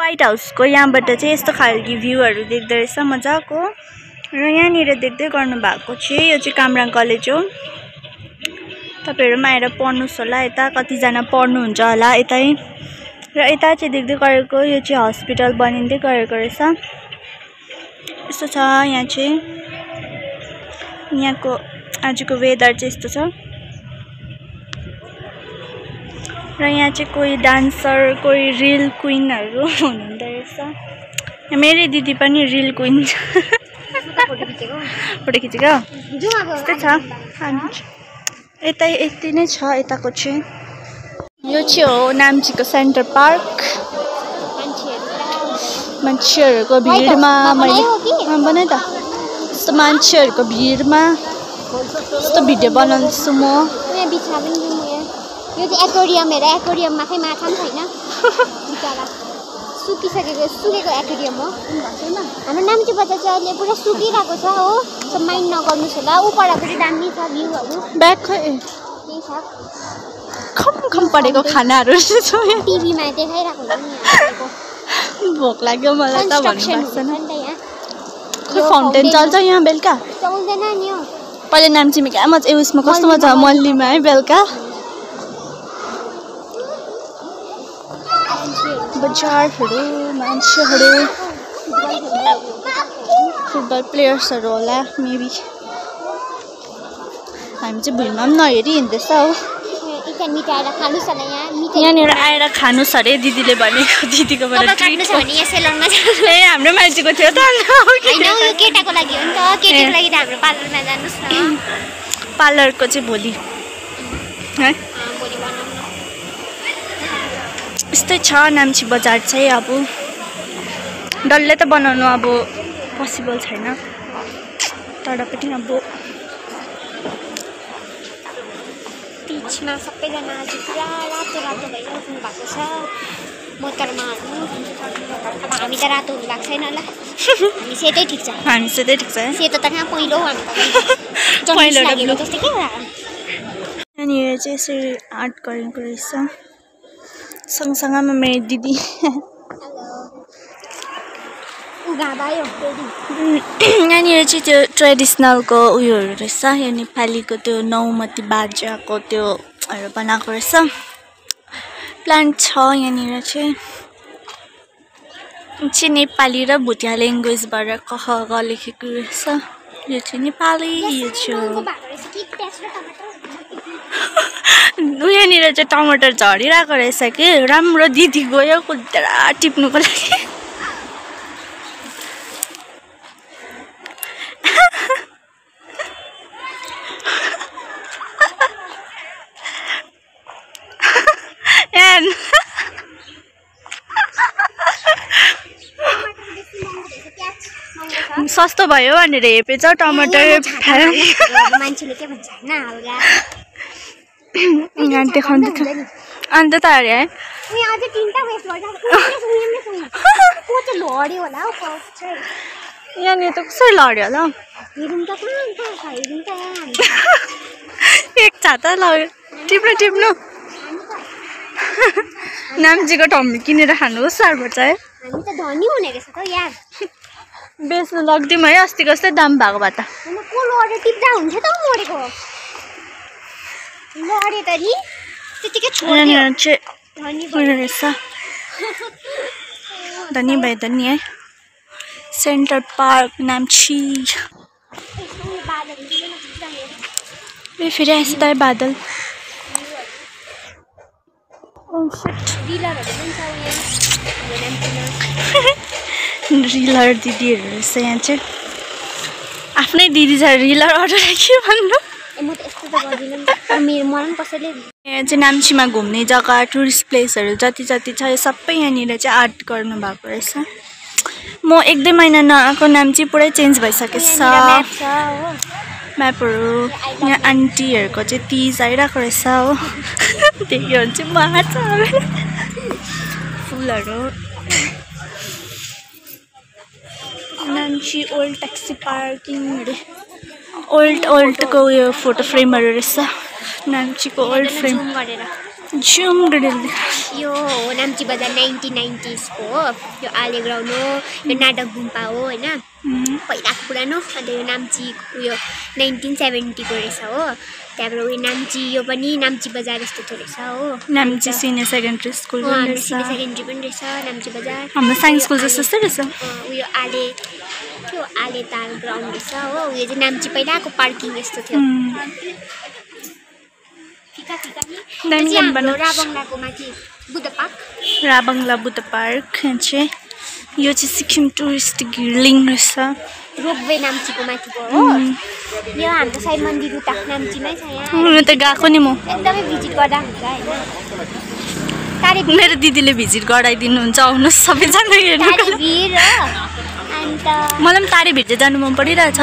White हाउसको यहाँबाट चाहिँ यस्तो खालको भ्यूहरू देख्दो रहेछ मजाको। र यहाँनिर देख्दै गर्नु भएको चाहिँ यो चाहिँ कामराङ कलेज हो। तपाईँहरू पनि आएर पढ्नुहोस् होला यता कतिजना पढ्नुहुन्छ होला यतै। र यता चाहिँ देख्दै गरेको यो चाहिँ हस्पिटल बनिँदै गरेको रहेछ। यस्तो छ यहाँ चाहिँ। यहाँको आजको वेदर चाहिँ यस्तो छ। र यहाँ चाहिँ कोही डान्सर कोही रिल क्विनहरू हुनुहुँदो रहेछ। मेरै दिदी पनि रिल क्विन छ। फोटो खिचेको? यस्तै छ। यतै यति नै छ यताको चाहिँ। यो चाहिँ हो नाम्चीको सेन्टर पार्क। मान्छेहरूको भिडमा मैले बनाएँ त। यस्तो मान्छेहरूको भिडमा। यस्तो भिडियो बनाउँदैछु म। यो चाहिँ एक्वेरियम हेर एक्वेरियममा खै माछा पनि छैन। बिचरा। सुकिसकेको सुकेको एक्वेरियम हो। हाम्रो नाम्ची बजार चाहिँ अहिले पुरा सुकिरहेको छ हो। सो माइन्ड नगर्नुहोस् होला। उपर पनि दामी छ भ्यूहरू त्यही छ। खम खम परेको खानाहरू। टिभीमा देखाइरहेको हुन्छ भोक लाग्यो मलाई त भन्नु फाउन्टेन चल्छ यहाँ बेलुका? चल्दैन नि हो। पहिला नाम्चीमा क्या मजा उयसमा कस्तो मजा मल्लीमा है बेलुका? बजारहरू मान्छेहरू फुटबल प्लेयर्सहरू होला मेबी हामी चाहिँ भुइँमा पनि नहेरी हिँड्दैछ हो। यहाँनिर आएर खानुहोस् अरे दिदीले भनेको दिदीकोबाट जानु। ए हाम्रो मान्छेको थियो त। केटाको लागि हो नि त। केटीको लागि त। हाम्रो पार्लरमा जानुहोस् न पार्लरको चाहिँ भोलि। है? यस्तै छ नाम्ची बजार चाहिँ अब। डल्लै त बनाउनु अब पोसिबल छैन। तर पनि अब बिचमा सबैजना आज पुरा रातो रातो भइराख्नु भएको छ। मोटरमा अब हामी त रातो हुनु भएको छैन होला हामी सेतै ठिक छ। हामी त्यही ठिक छ। सेतो त कहाँ पहिलो हामी। जस्तै के यहाँनिर चाहिँ यसरी आर्ट गरेको रहेछ। सँगसँगैमा मेरो दिदी यहाँनिर चाहिँ त्यो ट्रेडिसनलको उयोहरू रहेछ यो नेपालीको त्यो नौमती बाजाको त्योहरू बनाएको रहेछ प्लान्ट छ यहाँनिर चाहिँ चाहिँ नेपाली र भुटिया ल्याङ्ग्वेजबाट कह ग लेखेको रहेछ यो चाहिँ नेपाली यो चाहिँ उयोनिर चाहिँ टमाटर झरिरहेको रहेछ कि? राम्रो दिदी गयो कुदेर टिप्नुको लागि। सस्तो भयो भनेर हेपेछ टमाटर। मान्छेले के भन्छ यहाँ देखाउँदै थियो अन्त त अरे है। चाहिँ चाहिँ यहाँनिर त कसरी लड्यो होला एक छाता लग्यो टिप्नु टिप्नु नाम्चीको टम्मी किनेर खानुहोस् साह्रो पर्छ है। हामी त धनी हुने रहेछ त हौ यार। बेच्नु लगिदिउँ है अस्तिको जस्तै दाम भएको भए त लड्यो त नि त्यतिकै छोड्यो रहेछ धनी भयो धनी है सेन्टर पार्क भयो बादल ए फेरि आएछ त बादल रिलर दिदीहरू रहेछ यहाँ चाहिँ आफ्नै दिदी छ रिलर अरूलाई के भन्नु म त यस्तो त गर्दिनँ मेरो मलाई पनि कसैले यहाँ चाहिँ नाम्चीमा घुम्ने जग्गा टुरिस्ट प्लेसहरू जति जति छ यो सबै यहाँनिर चाहिँ आर्ट गर्नु भएको रहेछ। म एक दुई महिना नआएको नाम्ची पुरै चेन्ज भइसकेको छ। म्यापहरू यहाँ आन्टीहरूको चाहिँ तिज आइरहेको रहेछ हो। भने चाहिँ मार्छ फुलहरू। नाम्ची ओल्ड ट्याक्सी पार्किङ अरे ओल्ड ओल्डको उयो फोटो फ्रेमहरू रहेछ नाम्चीको ओल्ड फ्रेम गरेर यो हो नाम्ची बजार नाइन्टिन नाइन्टिजको हो यो आले ग्राउन्ड हो यो नाटक गुम्पा हो होइन पहिलाको पुरानो अन्त यो नाम्ची उयो नाइन्टिन सेभेन्टीको रहेछ हो त्यहाँबाट उयो नाम्ची यो पनि नाम्ची बजार यस्तो रहेछ हो Namchi senior secondary school senior secondary पनि रहेछ नाम्ची बजार हाम्रो साइन्स स्कुल जस्तो जस्तै रहेछ उयो आले त्यो आले ताल ग्राउन्ड रहेछ हो उयो चाहिँ नाम्ची पहिलाको पार्किङ यस्तो थियो बुद्ध पार्क राबङ्ला बुद्ध पार्क यहाँ चाहिँ यो चाहिँ सिक्किम टुरिस्ट घिर्लिङ रहेछ रोपवे नाम्चीको माथिको हो यो हाम्रो साई मन्दिर उता नाम्चीमै छ यहाँ त गएको नि म एकदमै भिजिट गर्दा हुन्छ होइन तारे मेरो दिदीले भिजिट गराइदिनुहुन्छ आउनुहोस् सबैजना हेर्नु अन्त मलाई पनि तारे भेट्दै जानु मन परिरहेछ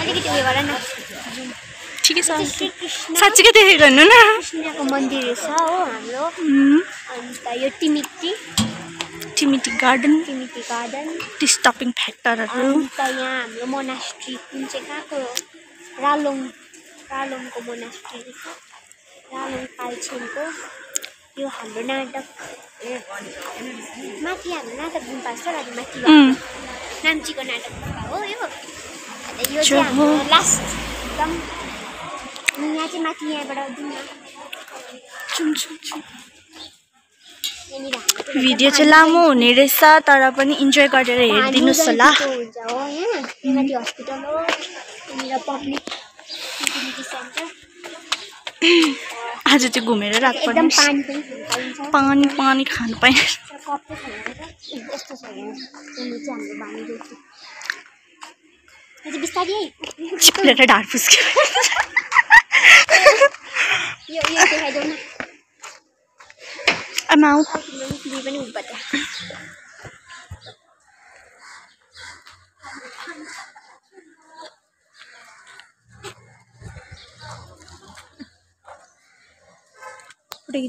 अलिकति उयो गर न ठिकै छ साँच्चीकै देखेको हेर्नु न कृष्णको मन्दिर रहेछ हो हाम्रो अन्त यो Temi Temi garden Temi garden tea stopping फ्याक्टरहरू अन्त यहाँ हाम्रो मोनास्ट्री कुन चाहिँ कहाँको रालोङ रालोङको मोनास्ट्री रालोङ पाल्छेनको यो हाम्रो नाटक माथि हाम्रो नाटक गुम्पा छ र माथि नाम्चीको नाटक गुम्पा हो यो यो चाहिँ हाम्रो। लास्ट एकदम यहाँ चाहिँ माथि यहाँबाट भिडियो चाहिँ लामो हुने रहेछ तर पनि इन्जोय गरेर हेरिदिनुहोस् होला। माथि हस्पिटल हो यहाँनिर पब्लिक युटिलिटी सेन्टर आज चाहिँ घुमेर एकदम पर्ने। पानी पनि खानु पानी पाएन बिस्तारै ढाड फुस्क्यो। यो यो देखाइदेऊ न आमा आऊ। अब तिम्रो पनि तिमी पनि उभ्बाट पुरै